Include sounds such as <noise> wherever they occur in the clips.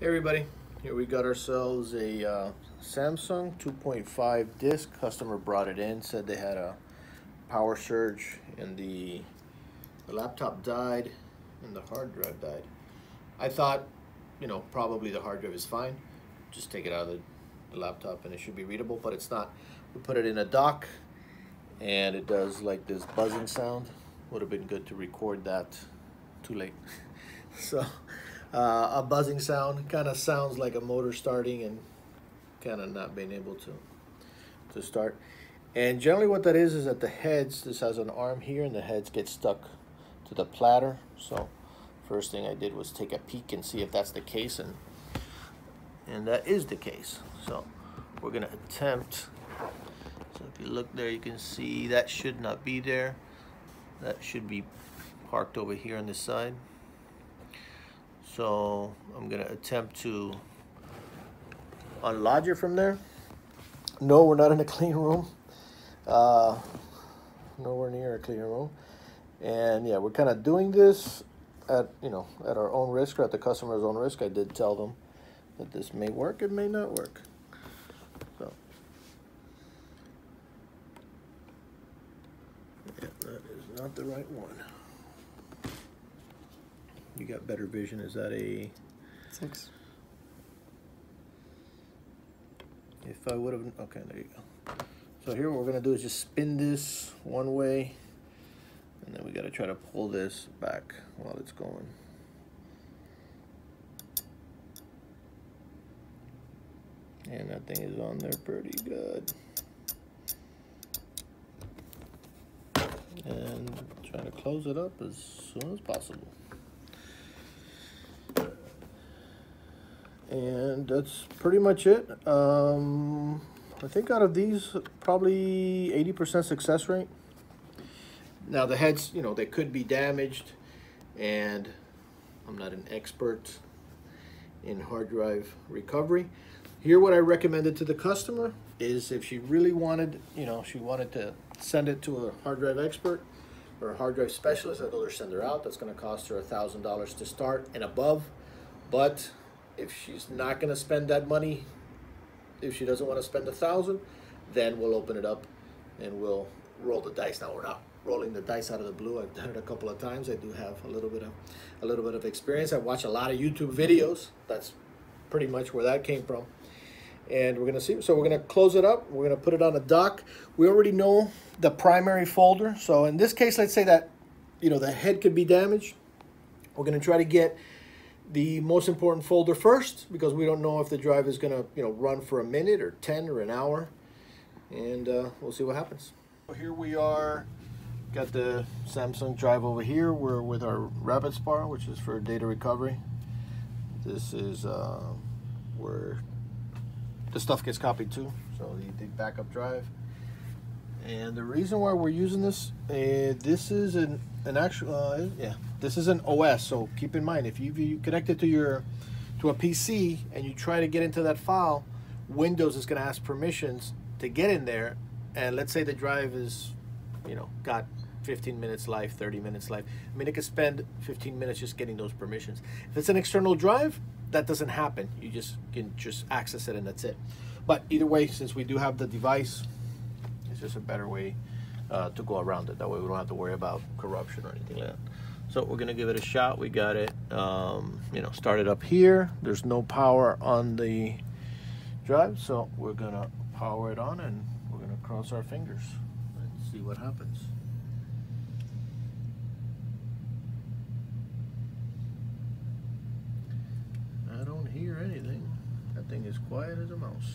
Hey everybody, here we got ourselves a uh, Samsung 2.5 disc. Customer brought it in, said they had a power surge and the, the laptop died and the hard drive died. I thought, you know, probably the hard drive is fine. Just take it out of the, the laptop and it should be readable, but it's not. We put it in a dock and it does like this buzzing sound. Would have been good to record that. Too late. <laughs> so uh, a buzzing sound kind of sounds like a motor starting and kind of not being able to to start. And generally what that is is that the heads this has an arm here and the heads get stuck to the platter. So first thing I did was take a peek and see if that's the case and and that is the case. So we're gonna attempt so if you look there you can see that should not be there. That should be parked over here on this side so I'm gonna attempt to unlodge it from there. No, we're not in a <laughs> clean room. Uh, nowhere near a clean room. And yeah, we're kind of doing this at, you know, at our own risk or at the customer's own risk. I did tell them that this may work, it may not work. So. Yeah, that is not the right one. You got better vision. Is that a six? If I would have, okay, there you go. So here what we're gonna do is just spin this one way, and then we gotta try to pull this back while it's going. And that thing is on there pretty good. And trying to close it up as soon as possible. And that's pretty much it. Um, I think out of these, probably 80% success rate. Now the heads, you know, they could be damaged and I'm not an expert in hard drive recovery. Here what I recommended to the customer is if she really wanted, you know, she wanted to send it to a hard drive expert or a hard drive specialist, I told her send her out. That's gonna cost her a $1,000 to start and above. But if she's not going to spend that money, if she doesn't want to spend a thousand, then we'll open it up and we'll roll the dice. Now we're not rolling the dice out of the blue. I've done it a couple of times. I do have a little bit of a little bit of experience. I watch a lot of YouTube videos. That's pretty much where that came from. And we're gonna see. So we're gonna close it up. We're gonna put it on a dock. We already know the primary folder. So in this case, let's say that you know the head could be damaged. We're gonna try to get the most important folder first because we don't know if the drive is going to you know run for a minute or 10 or an hour. And uh, we'll see what happens. Here we are. Got the Samsung drive over here. We're with our rabbit RapidSpar which is for data recovery. This is uh, where the stuff gets copied to so the, the backup drive. And the reason why we're using this uh, this is an an actual uh, yeah this is an OS so keep in mind if you, you connect it to your to a PC and you try to get into that file Windows is going to ask permissions to get in there and let's say the drive is you know got 15 minutes life 30 minutes life I mean it could spend 15 minutes just getting those permissions if it's an external drive that doesn't happen you just can just access it and that's it but either way since we do have the device it's just a better way uh, to go around it. That way we don't have to worry about corruption or anything like that. So we're gonna give it a shot. We got it, um, you know, started up here. There's no power on the drive, so we're gonna power it on and we're gonna cross our fingers and see what happens. I don't hear anything. That thing is quiet as a mouse.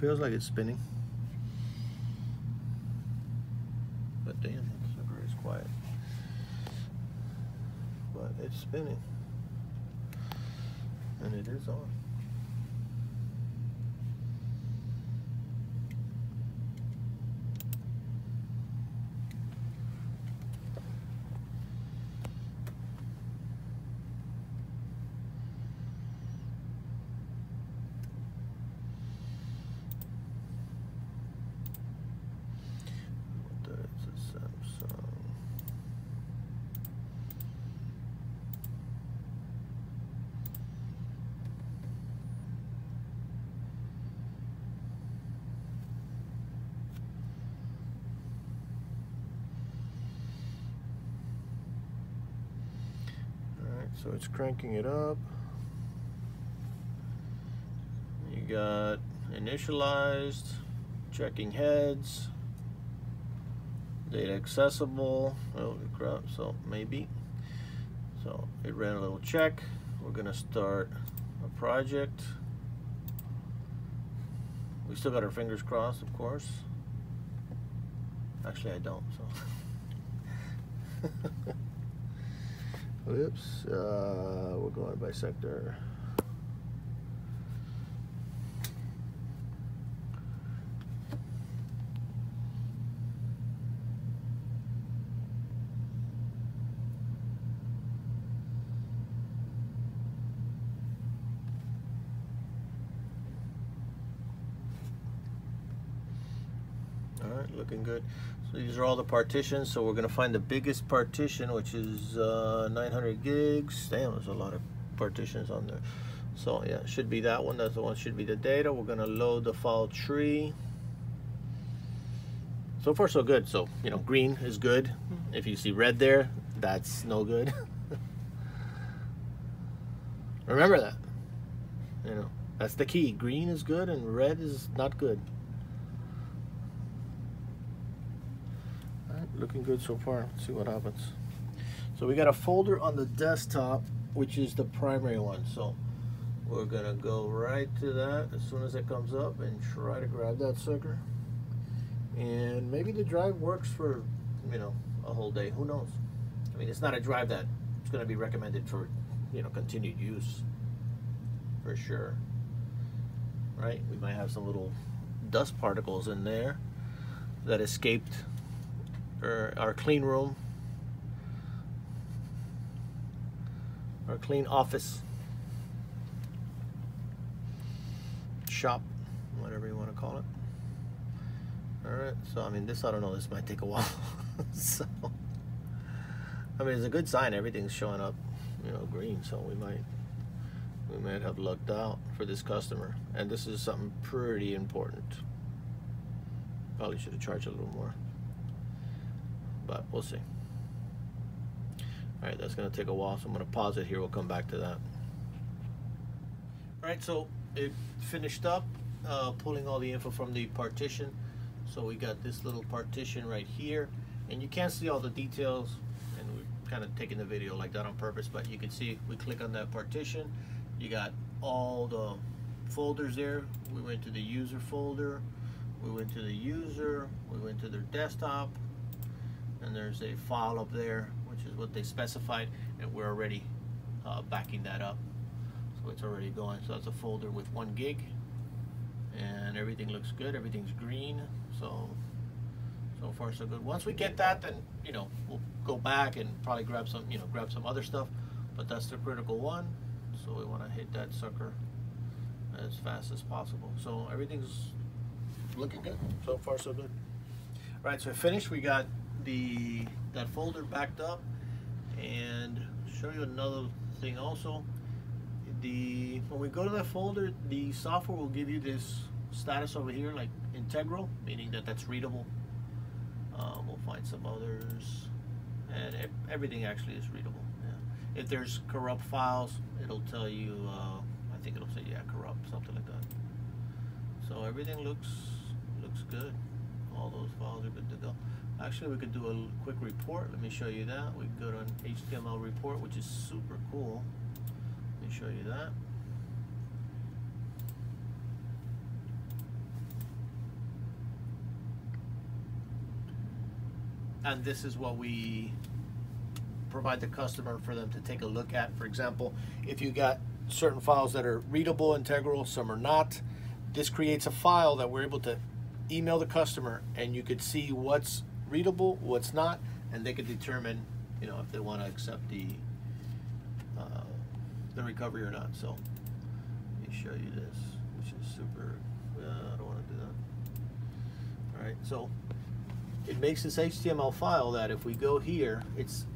Feels like it's spinning. But damn, it's never is quiet. But it's spinning. And it is on. So it's cranking it up. You got initialized, checking heads, data accessible. Oh crap, so maybe. So it ran a little check. We're gonna start a project. We still got our fingers crossed, of course. Actually, I don't, so. <laughs> Oops, uh, we're going by sector. Right, looking good. So these are all the partitions. So we're gonna find the biggest partition, which is uh, 900 gigs. Damn, there's a lot of partitions on there. So yeah, it should be that one. That's the one should be the data. We're gonna load the file tree. So far so good. So, you know, green is good. If you see red there, that's no good. <laughs> Remember that. You know, that's the key. Green is good and red is not good. Looking good so far. Let's see what happens. So we got a folder on the desktop, which is the primary one. So we're gonna go right to that as soon as it comes up and try to grab that sucker. And maybe the drive works for, you know, a whole day. Who knows? I mean, it's not a drive that it's gonna be recommended for, you know, continued use. For sure. Right? We might have some little dust particles in there that escaped our, our clean room, our clean office, shop, whatever you want to call it. All right, so I mean, this I don't know. This might take a <laughs> while. so, I mean, it's a good sign. Everything's showing up, you know, green. So we might we might have lucked out for this customer. And this is something pretty important. Probably should have charged a little more but we'll see. All right, that's gonna take a while, so I'm gonna pause it here. We'll come back to that. All right, so it finished up, uh, pulling all the info from the partition. So we got this little partition right here, and you can't see all the details, and we're kind of taking the video like that on purpose, but you can see we click on that partition, you got all the folders there. We went to the user folder, we went to the user, we went to their desktop, and there's a file up there which is what they specified and we're already uh, backing that up. So it's already going so that's a folder with one gig. And everything looks good everything's green so so far so good. Once we get that then you know we'll go back and probably grab some you know grab some other stuff. But that's the critical one so we want to hit that sucker as fast as possible. So everything's looking good so far so good. All right so finished we got the that folder backed up and show you another thing also. The when we go to that folder the software will give you this status over here like integral meaning that that's readable. Um, we'll find some others and everything actually is readable yeah. if there's corrupt files it'll tell you uh, I think it'll say yeah corrupt something like that. So everything looks looks good. All those files are good to go Actually, we could do a quick report. Let me show you that. We go to an HTML report, which is super cool. Let me show you that. And this is what we provide the customer for them to take a look at. For example, if you got certain files that are readable, integral, some are not, this creates a file that we're able to email the customer and you could see what's readable, what's not, and they can determine, you know, if they want to accept the uh, the recovery or not. So let me show you this, which is super. Uh, I don't want to do that. All right, so it makes this HTML file that if we go here, it's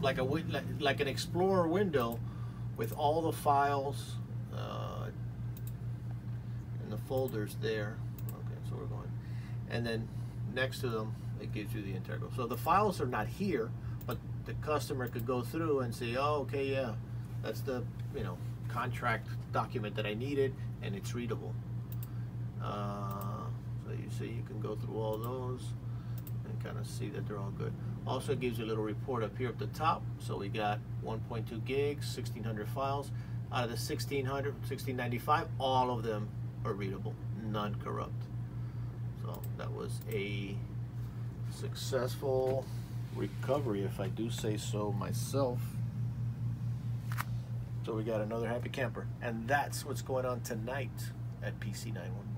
like a like, like an Explorer window with all the files uh, and the folders there. Okay, so we're going, and then next to them, it gives you the integral. So the files are not here, but the customer could go through and say, oh, okay, yeah, that's the, you know, contract document that I needed, and it's readable. Uh, so you see, you can go through all those and kind of see that they're all good. Also gives you a little report up here at the top. So we got 1.2 gigs, 1600 files. Out of the 1600, 1695, all of them are readable, none corrupt. So that was a successful recovery, if I do say so myself. So we got another happy camper. And that's what's going on tonight at PC 911.